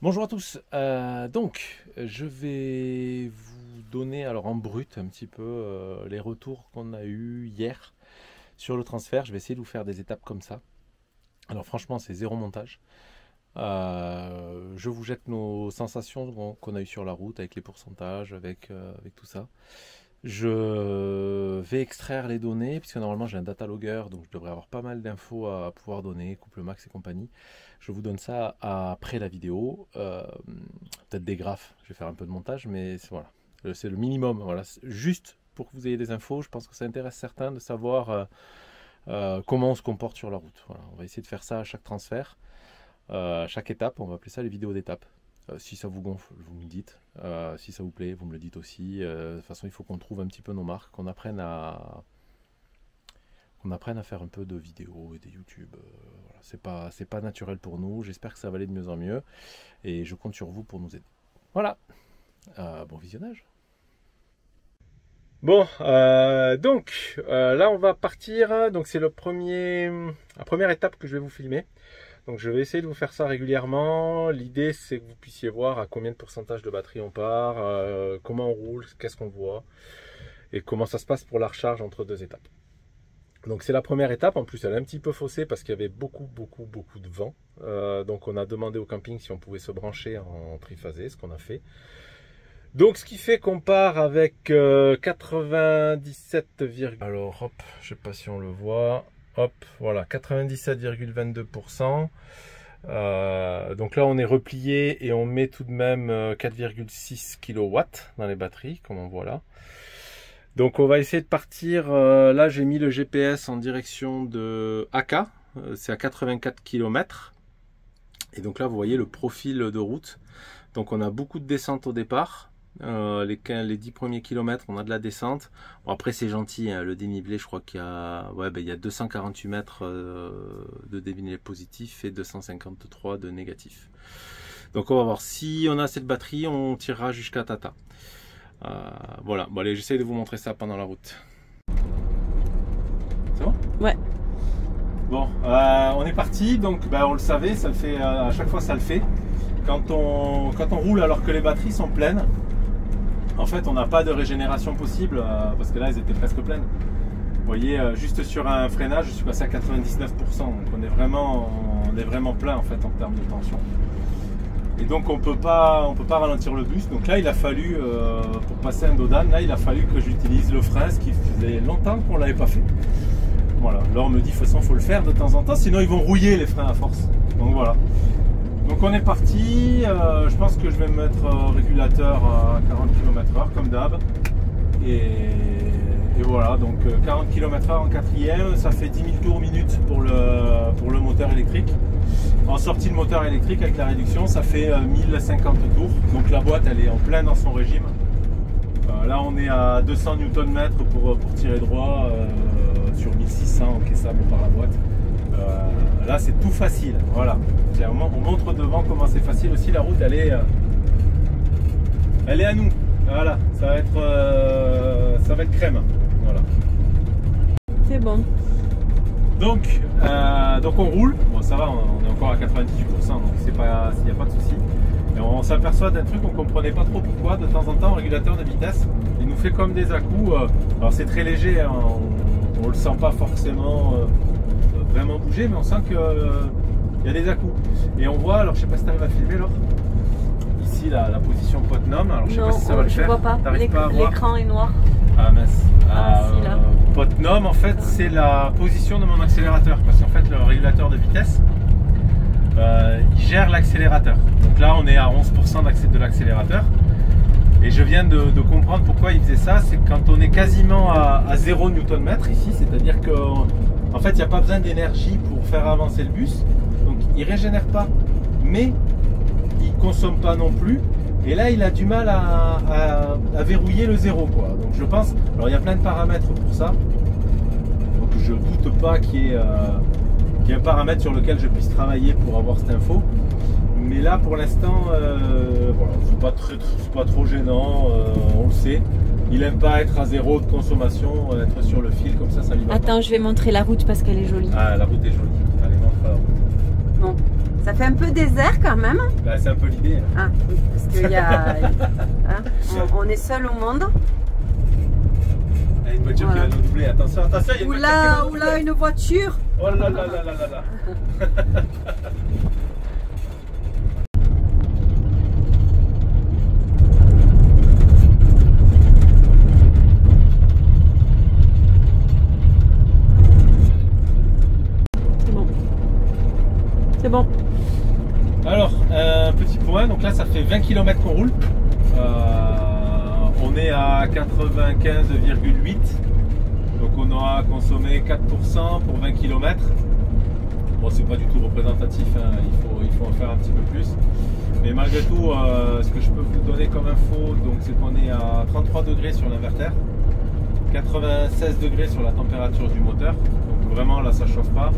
Bonjour à tous. Euh, donc, je vais vous donner alors en brut un petit peu euh, les retours qu'on a eu hier sur le transfert. Je vais essayer de vous faire des étapes comme ça. Alors franchement, c'est zéro montage. Euh, je vous jette nos sensations qu'on a eues sur la route avec les pourcentages, avec, avec tout ça. Je vais extraire les données, puisque normalement j'ai un data logger, donc je devrais avoir pas mal d'infos à pouvoir donner, couple max et compagnie. Je vous donne ça après la vidéo. Euh, peut-être des graphes, je vais faire un peu de montage, mais voilà. Euh, c'est le minimum. Voilà. Juste pour que vous ayez des infos, je pense que ça intéresse certains de savoir euh, comment on se comporte sur la route. On va essayer de faire ça à chaque transfert, à chaque étape. On va appeler ça les vidéos d'étape. Euh, si ça vous gonfle, vous me dites. Euh, si ça vous plaît, vous me le dites aussi. Euh, de toute façon, il faut qu'on trouve un petit peu nos marques, qu'on apprenne à qu'on apprenne à faire un peu de vidéos et des YouTube. voilà. C'est pas c'est pas naturel pour nous. J'espère que ça va aller de mieux en mieux et je compte sur vous pour nous aider. Voilà. bon visionnage. Bon, donc là on va partir. Donc c'est le premier, la première étape que je vais vous filmer. Donc je vais essayer de vous faire ça régulièrement. L'idée c'est que vous puissiez voir à combien de pourcentage de batterie on part, euh, comment on roule, qu'est-ce qu'on voit et comment ça se passe pour la recharge entre deux étapes. Donc c'est la première étape, en plus elle est un petit peu faussée parce qu'il y avait beaucoup beaucoup beaucoup de vent. Euh, donc on a demandé au camping si on pouvait se brancher en triphasé, ce qu'on a fait. Donc ce qui fait qu'on part avec 97, euh, alors hop, je sais pas si on le voit, Hop, voilà, 97,22%. Euh, donc là, on est replié et on met tout de même 4,6 euh, kW dans les batteries, comme on voit là. Donc on va essayer de partir. Euh, là, j'ai mis le GPS en direction de AK. C'est à 84 km. Et donc là, vous voyez le profil de route. Donc on a beaucoup de descente au départ. Euh, les, les 10 premiers kilomètres, on a de la descente. Bon, après, c'est gentil. Hein, le dénivelé, je crois qu'il y a, ouais, ben, il y a 248 mètres euh, de dénivelé positif et 253 de négatif. Donc, on va voir. Si on a cette batterie, on tirera jusqu'à Tata. Euh, voilà. Bon, allez, j'essaie de vous montrer ça pendant la route. C'est bon? Ouais. Bon, on est parti. Donc, ben, on le savait, ça le fait, à chaque fois, ça le fait. Quand on, quand on roule alors que les batteries sont pleines, en fait, on n'a pas de régénération possible euh, parce que là, elles étaient presque pleines. Vous voyez, euh, juste sur un freinage, je suis passé à 99%. Donc on est vraiment, plein en fait en termes de tension. Et donc on peut pas, on peut pas ralentir le bus. Donc là, il a fallu, euh, pour passer un dodan, là, il a fallu que j'utilise le frein, ce qui faisait longtemps qu'on l'avait pas fait. Voilà. Là, on me dit, de toute façon, faut le faire de temps en temps, sinon ils vont rouiller les freins à force. Donc voilà. Donc on est parti, euh, je pense que je vais mettre euh, régulateur à 40 km/h comme d'hab. Et, voilà, donc 40 euh, km/h en quatrième, ça fait 10 000 tours minute pour le, pour le moteur électrique. En sortie de moteur électrique avec la réduction, ça fait 1050 tours. Donc la boîte elle est en plein dans son régime. là on est à 200 Nm pour, pour tirer droit sur 1600 encaissable par la boîte. là c'est tout facile, voilà on montre devant comment c'est facile aussi. La route, elle est, euh, elle est à nous. Voilà, ça va être, euh, ça va être crème. Voilà. C'est bon. Donc, euh, donc on roule. Bon, ça va, on est encore à 98%, donc c'est pas, il n'y a pas de souci. Et on s'aperçoit d'un truc, on comprenait pas trop pourquoi. De temps en temps, le régulateur de vitesse, il nous fait comme des à-coups. alors c'est très léger, hein, on, ne le sent pas forcément vraiment bouger, mais on sent que il y a des à Et on voit, alors je sais pas si tu arrives à filmer là. Ici la, la position Potnum, alors je sais pas si ça va le faire. Vois pas. L'écran est noir. Ah mince. Ah, si, là. Euh, Potnum en fait c'est la position de mon accélérateur parce qu'en fait le régulateur de vitesse euh, il gère l'accélérateur. Donc là on est à 11% de l'accélérateur. Et je viens de, comprendre pourquoi il faisait ça, c'est quand on est quasiment à, à 0 Nm ici, c'est-à-dire qu'en fait il n'y a pas besoin d'énergie pour faire avancer le bus il régénère pas, mais il consomme pas non plus. Et là, il a du mal à, verrouiller le zéro, quoi. Donc je pense, alors il y a plein de paramètres pour ça. Donc je doute pas qu'il y, ait euh, un paramètre sur lequel je puisse travailler pour avoir cette info. Mais là, pour l'instant, euh, voilà, c'est pas, pas trop gênant, euh, on le sait. Il aime pas être à zéro de consommation, être sur le fil comme ça, ça lui va. Attends, je vais montrer la route parce qu'elle est jolie. Ah, la route est jolie. Allez, montre la route Ça fait un peu désert quand même. Bah, c'est un peu l'idée. Ah oui, parce qu'il y a. hein, on, on est seul au monde. Il y a une voiture Voilà. qui va nous doubler. Attention, attention, il y a une voiture qui va Oula, oula, une voiture. Oh là là là là là là. C'est bon. C'est bon. Alors, un petit point, donc là ça fait 20 km qu'on roule. Euh, on est à 95,8. Donc on aura consommé 4% pour 20 km. Bon, c'est pas du tout représentatif, hein, il, faut, il faut en faire un petit peu plus. Mais malgré tout, euh, ce que je peux vous donner comme info, c'est qu'on est à 33 degrés sur l'inverter, 96 degrés sur la température du moteur. Donc vraiment là ça chauffe pas.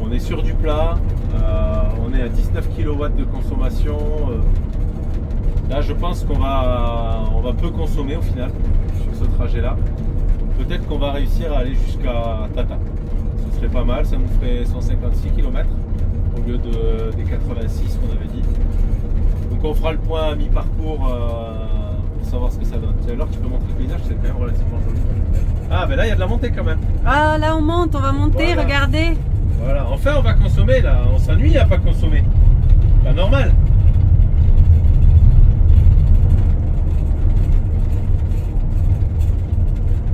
On est sur du plat, euh, on est à 19 kW de consommation. euh. là je pense qu'on va, on va peu consommer au final sur ce trajet là. Peut-être qu'on va réussir à aller jusqu'à Tata. Ce serait pas mal, ça nous ferait 156 km au lieu de, des 86 qu'on avait dit. Donc on fera le point à mi-parcours euh, pour savoir ce que ça donne. Tiens, alors tu peux montrer le paysage, c'est quand même relativement joli. Ah ben là il y a de la montée quand même. Ah, là, on monte, on va monter, Voilà. regardez. Voilà, enfin on va consommer là, on s'ennuie à pas consommer. Pas normal.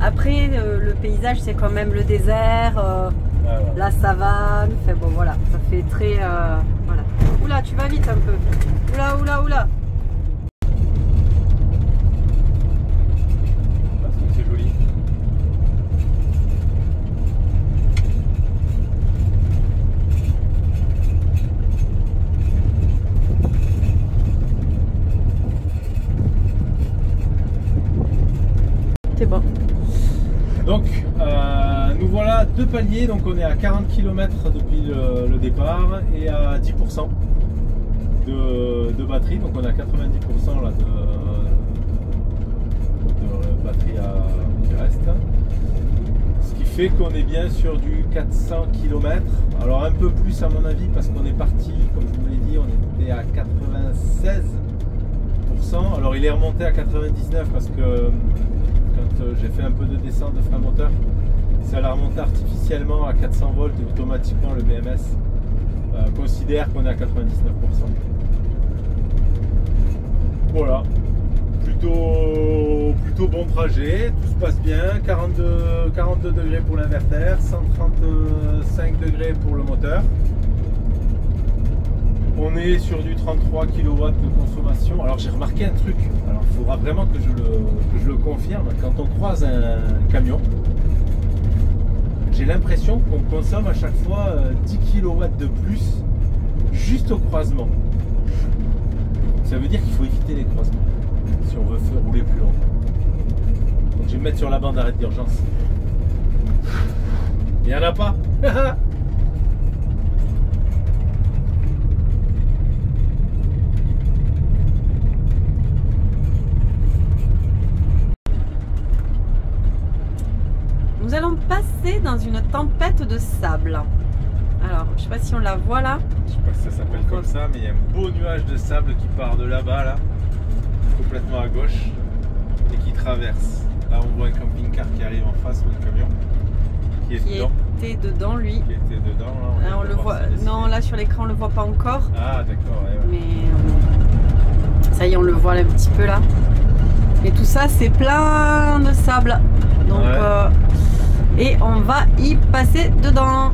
Après, euh, le paysage, c'est quand même le désert, euh, ouais. la savane. Fait bon, voilà, ça fait très. euh, voilà. Oula, tu vas vite un peu. Oula, oula, oula. Parce que c'est joli. C'est bon. Donc euh, nous voilà deux paliers, donc on est à 40 km depuis le, départ et à 10% de, batterie, donc on est à 90% là de, batterie qui reste. Ce qui fait qu'on est bien sur du 400 km. Alors un peu plus à mon avis parce qu'on est parti, comme je vous l'ai dit, on était à 96%. Alors il est remonté à 99 parce que quand euh, j'ai fait un peu de descente de frein moteur, ça l'a remonté artificiellement à 400 volts et automatiquement le BMS euh, considère qu'on est à 99%. Voilà, plutôt, plutôt bon trajet, tout se passe bien, 42, 42 degrés pour l'inverter, 135 degrés pour le moteur. On est sur du 33 kW de consommation. Alors j'ai remarqué un truc, alors il faudra vraiment que je, le, que je le confirme. Quand on croise un camion, j'ai l'impression qu'on consomme à chaque fois euh, 10 kW de plus juste au croisement. Ça veut dire qu'il faut éviter les croisements si on veut faire rouler plus longtemps. Donc je vais me mettre sur la bande d'arrêt d'urgence. Il n'y en a pas Nous allons passer dans une tempête de sable. Alors, je sais pas si on la voit là. Je sais pas si ça s'appelle comme ça, mais il y a un beau nuage de sable qui part de là-bas, là, complètement à gauche, et qui traverse. Là, on voit un camping-car qui arrive en face, ou un camion, qui est Qui dedans, était dedans lui. qui était dedans. Là, on le voit. Non, là sur l'écran on le voit pas encore. Ah, d'accord, ouais, ouais. Mais euh, ça y est, on le voit là, un petit peu là. Et tout ça, c'est plein de sable. Donc, Ouais. euh, et on va y passer dedans.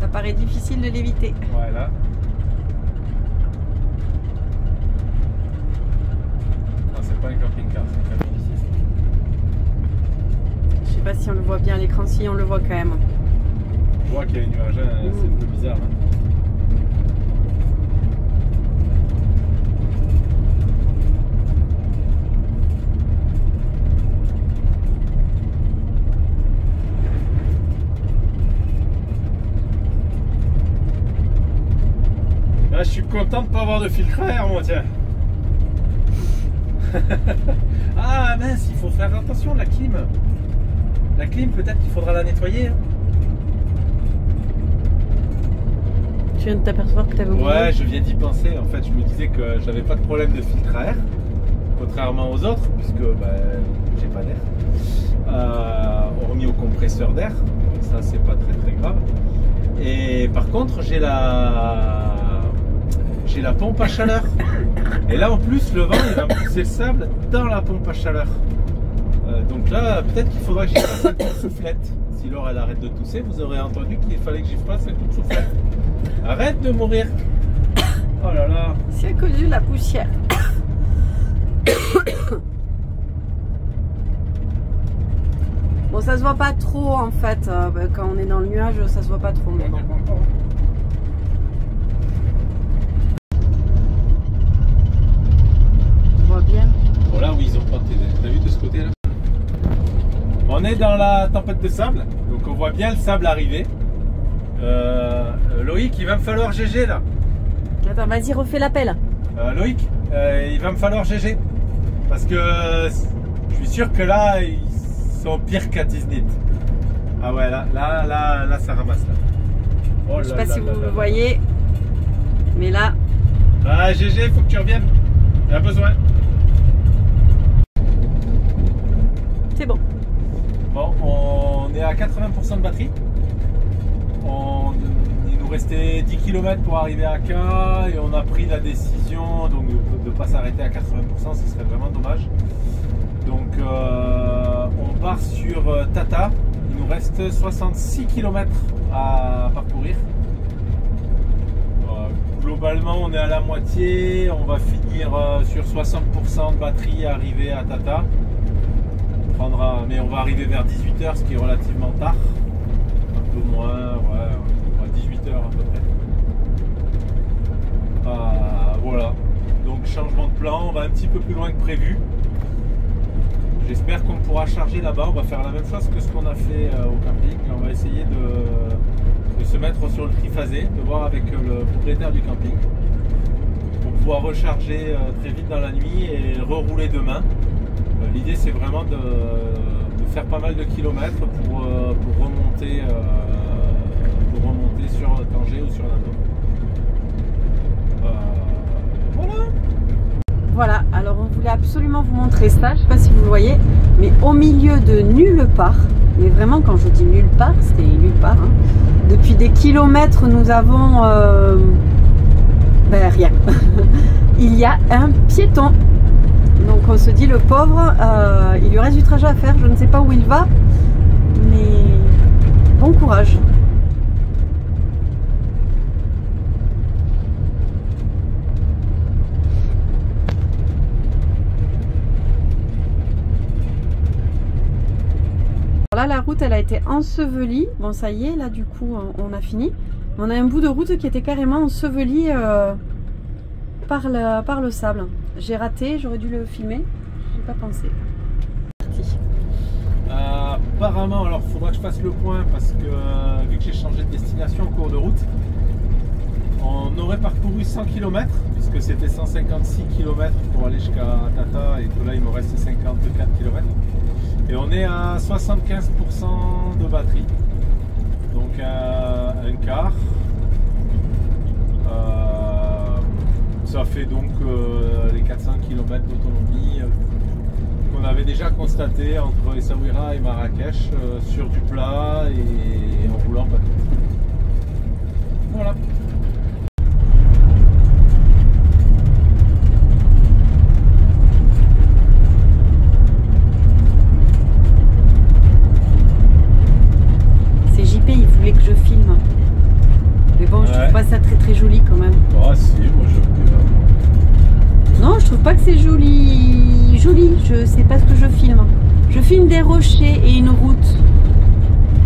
Ça paraît difficile de l'éviter. Voilà. Non, c'est pas un camping-car, c'est un ici. Je sais pas si on le voit bien à l'écran, si on le voit quand même. On voit qu'il y a un nuage, hein, c'est un peu bizarre. hein. Content de pas avoir de filtre à air, moi, tiens. ah mince, il faut faire attention, la clim. La clim, peut-être qu'il faudra la nettoyer. hein. Tu viens de t'apercevoir que tu avais oublié Ouais, je viens d'y penser. En fait, je me disais que j'avais pas de problème de filtre à air, contrairement aux autres, puisque bah, j'ai pas d'air. Euh, hormis au compresseur d'air, ça c'est pas très très grave. Et par contre, j'ai la j'ai la pompe à chaleur. Et là en plus, le vent il va pousser le sable dans la pompe à chaleur. Euh, donc là, peut-être qu'il faudra que j'y fasse un coup de soufflette. Si Laure elle arrête de tousser, vous aurez entendu qu'il fallait que j'y fasse un coup de soufflette. Arrête de mourir. Oh là là. C'est à cause de la poussière. bon, ça se voit pas trop en fait. bah, Quand on est dans le nuage, ça se voit pas trop. Mais bon. On est dans la tempête de sable, donc on voit bien le sable arriver. Euh, Loïc, il va me falloir GG là. Attends, vas-y, refais l'appel. Euh, Loïc, euh, il va me falloir GG. Parce que je suis sûr que là, ils sont pires qu'à Tiznit. Ah ouais, là, là, là, là, ça ramasse là. Oh Je sais pas là si là vous là là. voyez, mais là, Ah, GG, faut que tu reviennes. Il a besoin. c'est bon. Bon, on est à 80% de batterie. Il nous restait 10 km pour arriver à K et on a pris la décision donc, de ne pas s'arrêter à 80%, ce serait vraiment dommage. Donc euh, on part sur euh, Tata. Il nous reste 66 km à parcourir. Euh, globalement, on est à la moitié. On va finir sur 60% de batterie arrivé à Tata mais on va arriver vers 18h, ce qui est relativement tard. Un peu moins, ouais, 18h à peu près. Ah, voilà. Donc changement de plan, on va un petit peu plus loin que prévu. J'espère qu'on pourra charger là-bas. On va faire la même chose que ce qu'on a fait euh, au camping. On va essayer de, se mettre sur le triphasé, de voir avec euh, le propriétaire du camping pour pouvoir recharger euh, très vite dans la nuit et rerouler demain. L'idée c'est vraiment de, faire pas mal de kilomètres pour, euh, remonter, euh, pour remonter sur Tanger ou sur Nano. Euh, voilà. Voilà, alors on voulait absolument vous montrer ça, je sais pas si vous le voyez, mais au milieu de nulle part, mais vraiment quand je dis nulle part, c'était nulle part, hein. depuis des kilomètres nous avons ben, rien. Il y a un piéton. Donc on se dit le pauvre, euh, il lui reste du trajet à faire, je ne sais pas où il va, mais bon courage. Là, la route, elle a été ensevelie. Bon, ça y est, là, du coup, on- on a fini. On a un bout de route qui était carrément enseveli euh, par, le, par le sable. J'ai raté, j'aurais dû le filmer. J'ai pas pensé. Euh, apparemment, alors faudra que je fasse le point parce que euh, vu que j'ai changé de destination en cours de route, on aurait parcouru 100 km puisque c'était 156 km pour aller jusqu'à Tata et que là il me reste 54 km. Et on est à 75% de batterie. Donc euh, un quart. Euh, ça fait donc euh, les 400 km d'autonomie euh, qu'on avait déjà constaté entre Essaouira et Marrakech euh, sur du plat et en roulant pas tout. Voilà. C'est JP, il voulait que je filme. Mais bon, je Ouais. trouve pas ça très très joli quand même. Ah si, moi je. Non, je trouve pas que c'est joli. Joli, je sais pas ce que je filme. Je filme des rochers et une route.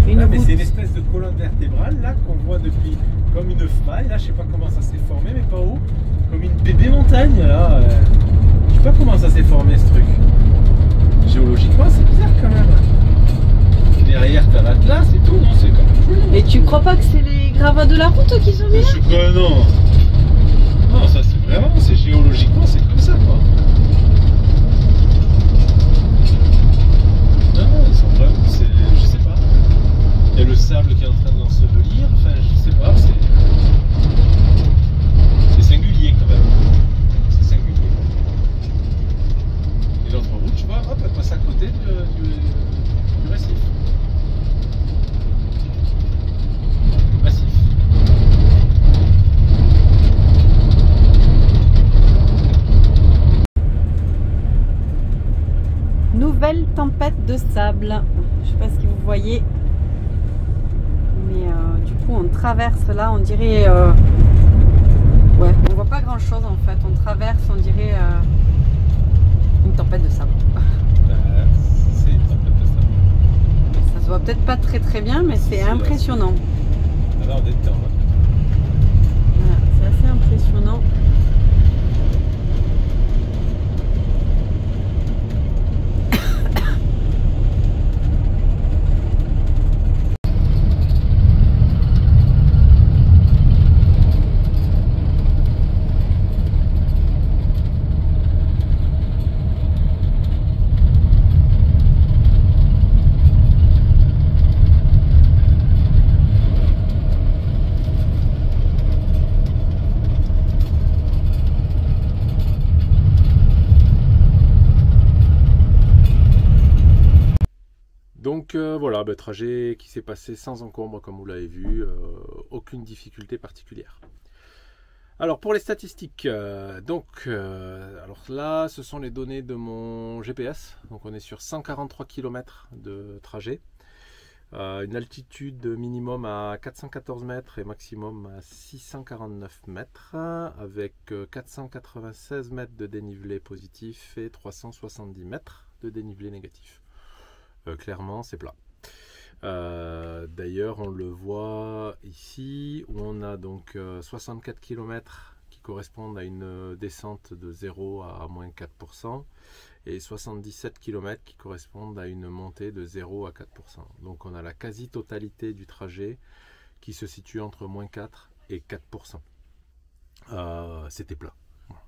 Une Ah, mais route. c'est une espèce de colonne vertébrale là qu'on voit depuis comme une faille. Là, je sais pas comment ça s'est formé, mais pas haut. Comme une bébé montagne là. euh, Je sais pas comment ça s'est formé ce truc. Géologiquement, c'est bizarre quand même. Derrière, t'as l'Atlas et tout, non C'est quand même joli. Et tu crois pas que c'est les gravats de la route qui sont mis là Je sais pas, non. Non, ça c'est vraiment, c'est géologiquement, c'est comme ça quoi. Non, non, ils sont vraiment, c'est, je sais pas. Il y a le sable qui est en train de l'ensevelir, enfin, je sais pas, c'est. Tempête de sable. Je sais pas si vous voyez. Mais euh, du coup, on traverse là, on dirait... Euh, ouais, on voit pas grand chose en fait. On traverse, on dirait euh, une tempête de sable. c'est une tempête de sable. Ça se voit peut-être pas très très bien, mais c'est impressionnant. Alors, on est dedans. Voilà, c'est assez impressionnant. Donc euh, voilà, bah, trajet qui s'est passé sans encombre comme vous l'avez vu, euh, aucune difficulté particulière. Alors pour les statistiques, euh, donc alors là ce sont les données de mon GPS, donc on est sur 143 km de trajet, une altitude minimum à 414 mètres et maximum à 649 mètres, avec 496 mètres de dénivelé positif et 370 mètres de dénivelé négatif. Euh, clairement, c'est plat. Euh, d'ailleurs, on le voit ici où on a donc 64 euh, km qui correspondent à une descente de 0 à moins 4% et 77 km qui correspondent à une montée de 0 à 4%. Donc on a la quasi-totalité du trajet qui se situe entre moins 4 et 4%. C'était plat.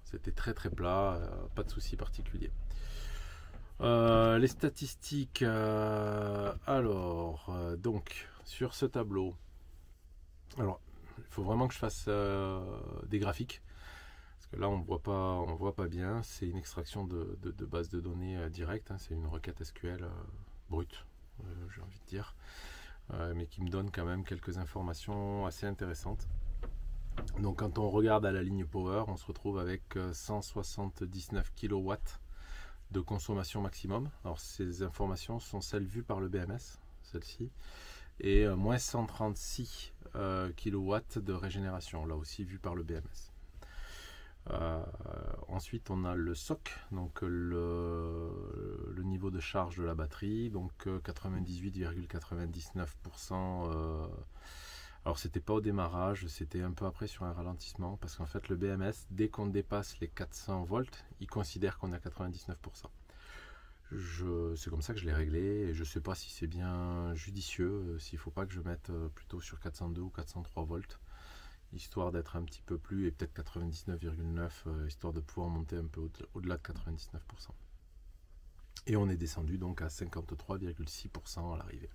C'était très très plat, pas de souci particulier. Euh, les statistiques, euh, alors, euh, donc, sur ce tableau, alors, il faut vraiment que je fasse des graphiques, parce que là, on voit pas, on voit pas bien, c'est une extraction de, base de données directe, hein. c'est une requête SQL brute, j'ai envie de dire, mais qui me donne quand même quelques informations assez intéressantes. Donc, quand on regarde à la ligne Power, on se retrouve avec 179 kW de consommation maximum. Alors ces informations sont celles vues par le BMS, celle-ci, et euh, moins 136 euh, kW de régénération, là aussi vu par le BMS. Euh, ensuite, on a le SOC, donc le, le, niveau de charge de la batterie, donc 98,99% alors c'était pas au démarrage, c'était un peu après sur un ralentissement parce qu'en fait le BMS, dès qu'on dépasse les 400 volts, il considère qu'on à 99%. C'est comme ça que je l'ai réglé et je sais pas si c'est bien judicieux, euh, s'il faut pas que je mette euh, plutôt sur 402 ou 403 volts, histoire d'être un petit peu plus et peut-être 99,9, euh, histoire de pouvoir monter un peu au-delà de 99%. Et on est descendu donc à 53,6% à l'arrivée.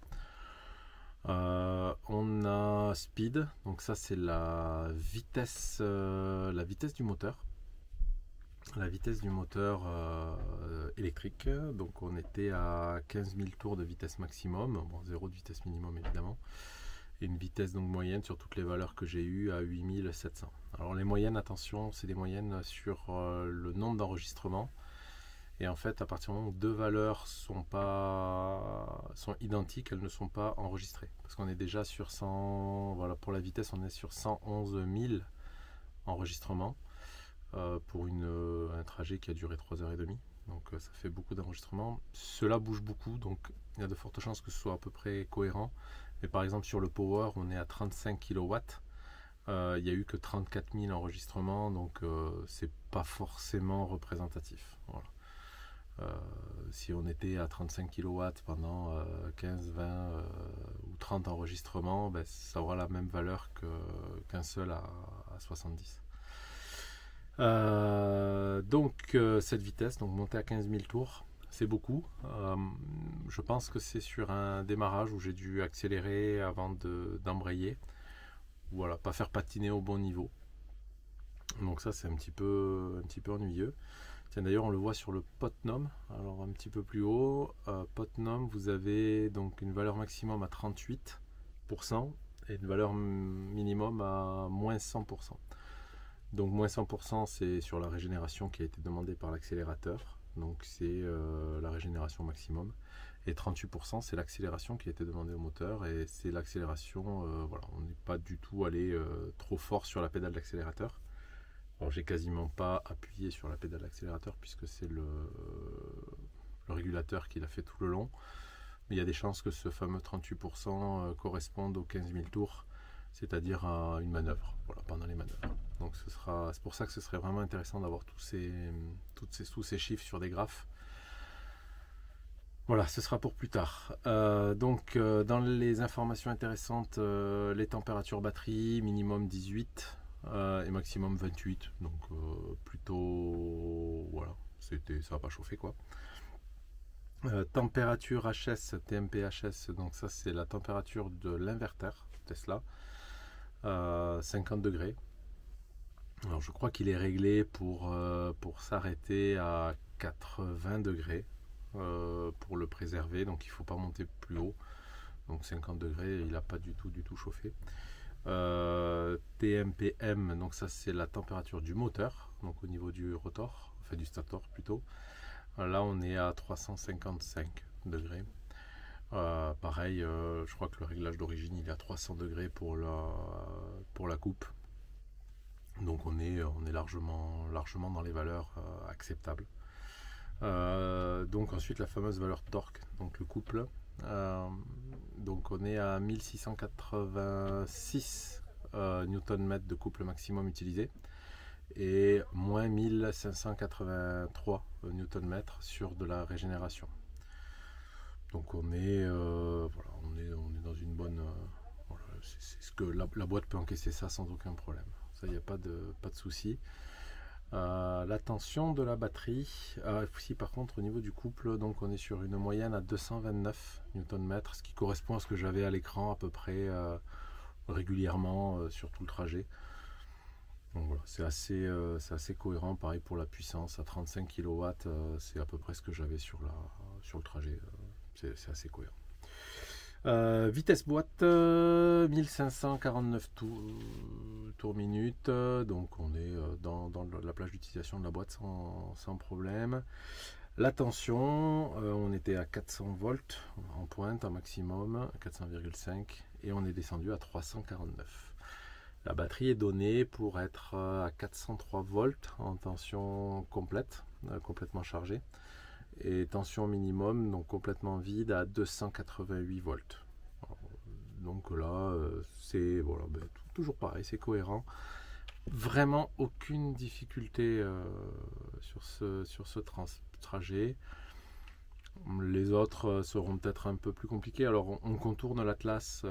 Euh, on a speed, donc ça c'est la vitesse, euh, la vitesse du moteur. La vitesse du moteur euh, électrique, donc on était à 15 000 tours de vitesse maximum, bon zéro de vitesse minimum évidemment, et une vitesse donc moyenne sur toutes les valeurs que j'ai eues à 8700. Alors les moyennes, attention, c'est des moyennes sur le nombre d'enregistrements. Et en fait, à partir du moment où deux valeurs sont, pas, sont identiques, elles ne sont pas enregistrées. Parce qu'on est déjà sur 100, voilà, pour la vitesse, on est sur 111 000 enregistrements euh, pour une, un trajet qui a duré 3h30. Donc euh, ça fait beaucoup d'enregistrements. Cela bouge beaucoup, donc il y a de fortes chances que ce soit à peu près cohérent. Mais par exemple, sur le Power, on est à 35 kW. Euh, il n'y a eu que 34 000 enregistrements, donc c'est pas forcément représentatif. Voilà. Euh, si on était à 35 kW pendant 15, euh, 20 euh, ou 30 enregistrements, ben, ça aura la même valeur qu'un seul à, 70. donc cette vitesse, donc monter à 15 000 tours, c'est beaucoup. je pense que c'est sur un démarrage où j'ai dû accélérer avant d'embrayer. voilà, pas faire patiner au bon niveau. Donc ça c'est un petit peu ennuyeux d'ailleurs, on le voit sur le Potnom. Alors, un petit peu plus haut, euh, Potnom, vous avez donc une valeur maximum à 38% et une valeur minimum à moins 100%. Donc, moins 100%, c'est sur la régénération qui a été demandée par l'accélérateur. donc c'est la régénération maximum. Et 38% c'est l'accélération qui a été demandée au moteur et c'est l'accélération, voilà, on n'est pas du tout allé trop fort sur la pédale d'accélérateur. J'ai quasiment pas appuyé sur la pédale d'accélérateur puisque c'est le, régulateur qui l'a fait tout le long. Mais il y a des chances que ce fameux 38% corresponde aux 15 000 tours c'est-à-dire à une manœuvre, voilà, pendant les manœuvres. Donc ce sera, c'est pour ça que ce serait vraiment intéressant d'avoir tous ces, chiffres sur des graphes. Voilà, ce sera pour plus tard. Euh, donc euh, dans les informations intéressantes, euh, les températures batterie, minimum 18 et maximum 28. Donc plutôt voilà, c'était ça va pas chauffer quoi. température HS, TMP HS, donc ça c'est la température de l'inverteur Tesla. 50 degrés. Alors je crois qu'il est réglé pour, euh, pour s'arrêter à 80 degrés euh, pour le préserver, donc il ne faut pas monter plus haut. Donc 50 degrés, il n'a pas du tout du tout chauffé. Euh, TMPM, donc ça c'est la température du moteur, donc au niveau du rotor, enfin du stator plutôt. Là on est à 355 degrés. Euh, pareil, euh, je crois que le réglage d'origine il est à 300 degrés pour la, pour la coupe. Donc on est, on est largement, largement dans les valeurs euh, acceptables. donc ensuite la fameuse valeur torque, donc le couple. Donc on est à 1686 Nm de couple maximum utilisé et moins 1583 Nm sur de la régénération. Donc on est, euh, voilà, on est, on est dans une bonne. Euh, ce que la, boîte peut encaisser ça sans aucun problème. Ça, il n'y a pas de, pas de souci. Euh, la tension de la batterie, si par contre au niveau du couple, donc on est sur une moyenne à 229 Nm, ce qui correspond à ce que j'avais à l'écran à peu près régulièrement sur tout le trajet. Donc voilà, c'est assez, assez cohérent. Pareil pour la puissance, à 35 kW, c'est à peu près ce que j'avais sur, sur le trajet c'est assez cohérent. Euh, vitesse boîte 1549 euh, tours, minutes, donc on est euh, dans, la plage d'utilisation de la boîte sans, problème. La tension, on était à 400 volts en pointe, en maximum, 400,5 et on est descendu à 349. La batterie est donnée pour être à 403 volts en tension complète, complètement chargée et tension minimum, donc complètement vide à 288 volts. Donc là, euh, c'est ben, toujours pareil, c'est cohérent. Vraiment aucune difficulté euh, sur ce, sur ce trajet. Les autres euh, seront peut-être un peu plus compliqués. Alors on, contourne l'Atlas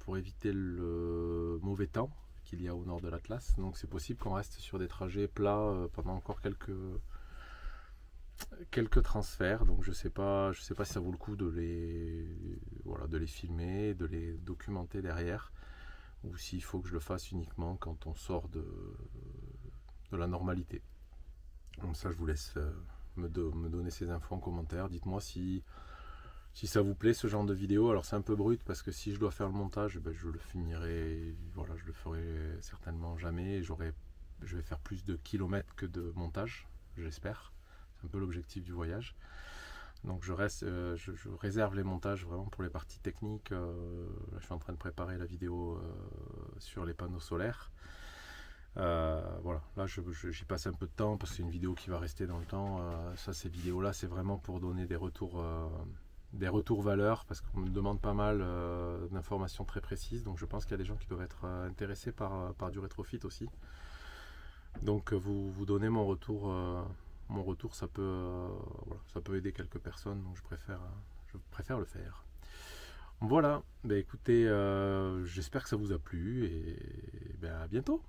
pour éviter le mauvais temps qu'il y a au nord de l'Atlas. Donc c'est possible qu'on reste sur des trajets plats pendant encore quelques, quelques transferts, donc je sais pas, je sais pas si ça vaut le coup de les, voilà, de les filmer, de les documenter derrière, ou s'il faut que je le fasse uniquement quand on sort de, de la normalité. Donc ça, je vous laisse euh, me, donner ces infos en commentaire. Dites-moi si, si ça vous plaît ce genre de vidéo. Alors c'est un peu brut parce que si je dois faire le montage, ben, je le finirai, voilà, je le ferai certainement jamais. J'aurai, je vais faire plus de kilomètres que de montage, j'espère un peu l'objectif du voyage. Donc je, reste, euh, je, réserve les montages vraiment pour les parties techniques. Euh, je suis en train de préparer la vidéo euh, sur les panneaux solaires. voilà, là j'y passe un peu de temps parce que c'est une vidéo qui va rester dans le temps. ça, ces vidéos-là, c'est vraiment pour donner des retours, des retours valeurs parce qu'on me demande pas mal d'informations très précises. Donc je pense qu'il y a des gens qui doivent être intéressés par, par du rétrofit aussi. Donc vous, vous donnez mon retour mon retour, ça peut, euh, ça peut aider quelques personnes, donc je préfère, je préfère le faire. Voilà, ben écoutez, euh, j'espère que ça vous a plu et ben à bientôt.